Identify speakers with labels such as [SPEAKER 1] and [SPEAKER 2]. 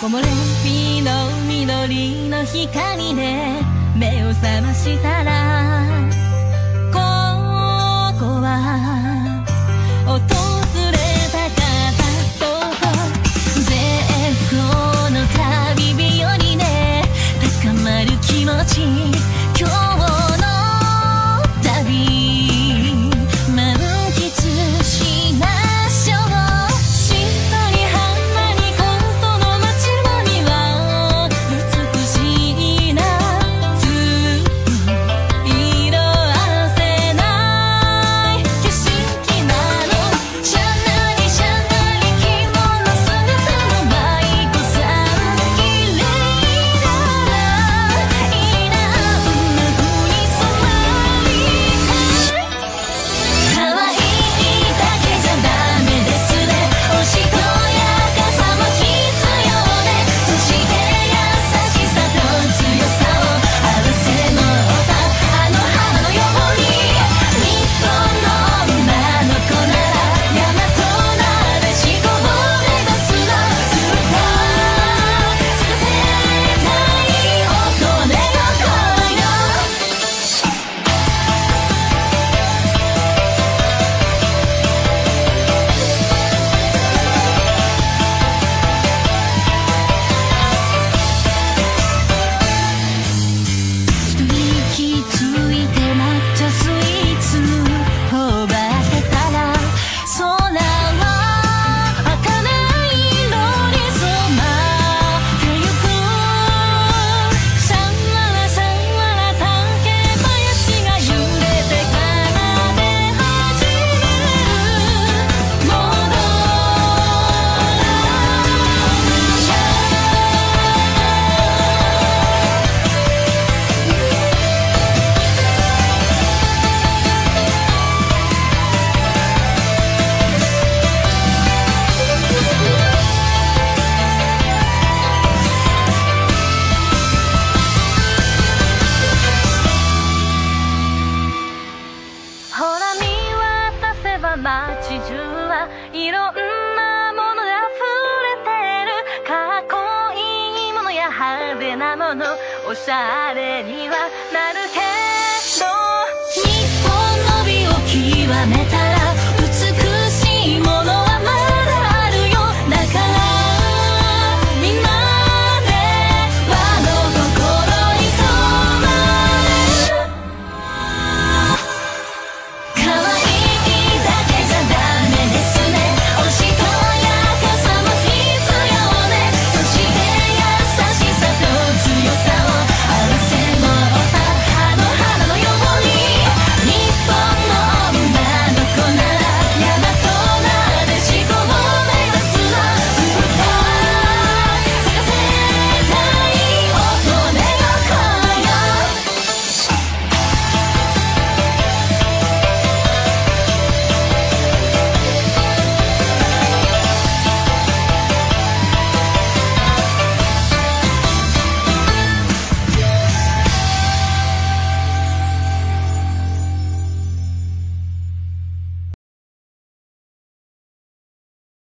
[SPEAKER 1] こ漏れ日の緑の光で目を覚ましたらはい。ろんなものが溢れてるかっこい。い。ものや派手なものおしゃれにはなるけど日本の美を極めた